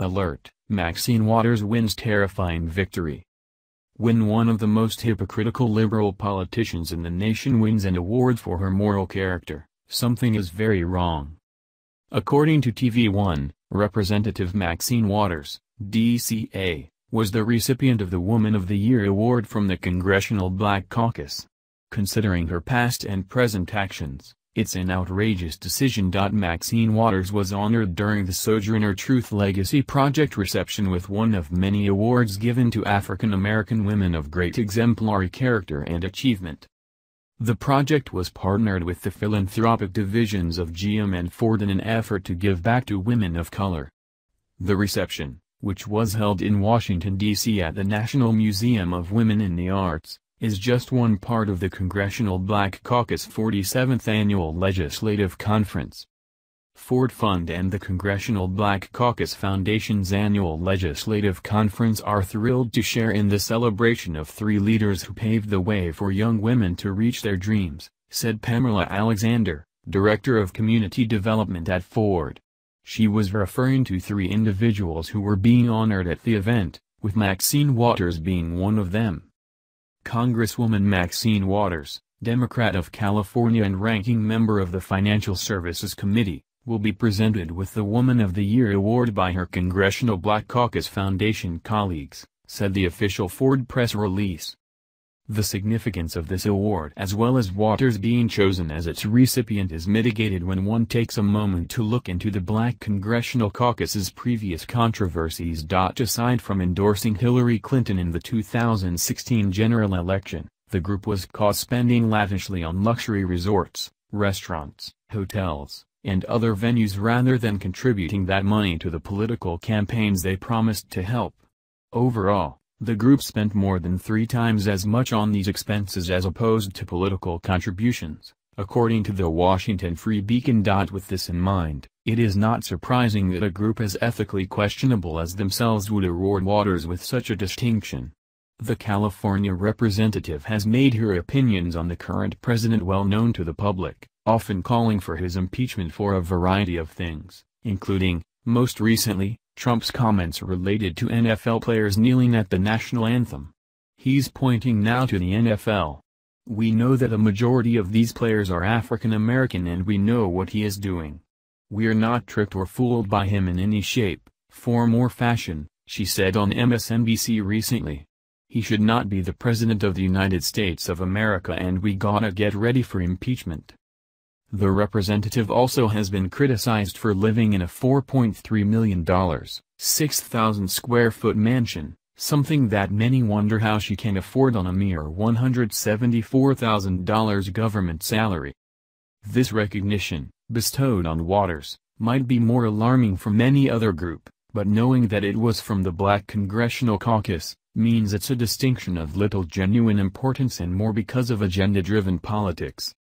Alert, Maxine Waters wins terrifying victory. When one of the most hypocritical liberal politicians in the nation wins an award for her moral character, something is very wrong. According to TV One, Representative Maxine Waters, DCA, was the recipient of the Woman of the Year award from the Congressional Black Caucus. Considering her past and present actions, it's an outrageous decision. Maxine Waters was honored during the Sojourner Truth Legacy Project reception with one of many awards given to African American women of great exemplary character and achievement. The project was partnered with the philanthropic divisions of GM and Ford in an effort to give back to women of color. The reception, which was held in Washington, D.C. at the National Museum of Women in the Arts, is just one part of the Congressional Black Caucus 47th Annual Legislative Conference. Ford Fund and the Congressional Black Caucus Foundation's annual legislative conference are thrilled to share in the celebration of three leaders who paved the way for young women to reach their dreams, said Pamela Alexander, Director of Community Development at Ford. She was referring to three individuals who were being honored at the event, with Maxine Waters being one of them. Congresswoman Maxine Waters, Democrat of California and ranking member of the Financial Services Committee, will be presented with the Woman of the Year award by her Congressional Black Caucus Foundation colleagues, said the official Ford press release. The significance of this award as well as Waters being chosen as its recipient is mitigated when one takes a moment to look into the Black Congressional Caucus's previous controversies. Aside from endorsing Hillary Clinton in the 2016 general election, the group was caught spending lavishly on luxury resorts, restaurants, hotels, and other venues rather than contributing that money to the political campaigns they promised to help. Overall, the group spent more than three times as much on these expenses as opposed to political contributions, according to the Washington Free Beacon. With this in mind, it is not surprising that a group as ethically questionable as themselves would award Waters with such a distinction. The California representative has made her opinions on the current president well known to the public, often calling for his impeachment for a variety of things, including, most recently, Trump's comments related to NFL players kneeling at the national anthem. He's pointing now to the NFL. We know that a majority of these players are African American and we know what he is doing. We're not tricked or fooled by him in any shape, form or fashion, she said on MSNBC recently. He should not be the President of the United States of America and we gotta get ready for impeachment. The representative also has been criticized for living in a $4.3 million, 6,000 square foot mansion, something that many wonder how she can afford on a mere $174,000 government salary. This recognition, bestowed on Waters, might be more alarming from any other group, but knowing that it was from the Black Congressional Caucus, means it's a distinction of little genuine importance and more because of agenda-driven politics.